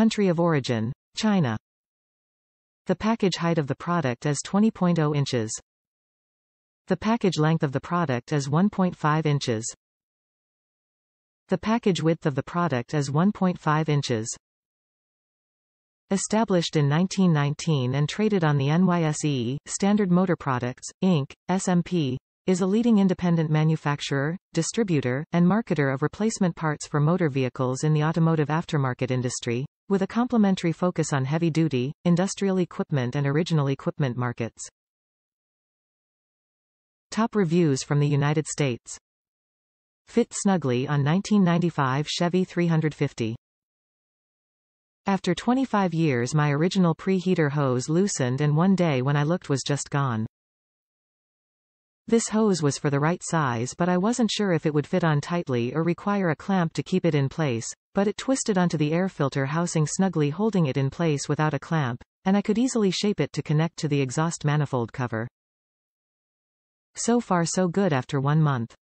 Country of origin, China. The package height of the product is 20.0 inches. The package length of the product is 1.5 inches. The package width of the product is 1.5 inches. Established in 1919 and traded on the NYSE, Standard Motor Products, Inc., SMP, is a leading independent manufacturer, distributor, and marketer of replacement parts for motor vehicles in the automotive aftermarket industry, with a complementary focus on heavy-duty, industrial equipment and original equipment markets. Top reviews from the United States. Fit snugly on 1995 Chevy 350. After 25 years my original preheater hose loosened and one day when I looked was just gone. This hose was for the right size but I wasn't sure if it would fit on tightly or require a clamp to keep it in place, but it twisted onto the air filter housing snugly holding it in place without a clamp, and I could easily shape it to connect to the exhaust manifold cover. So far so good after one month.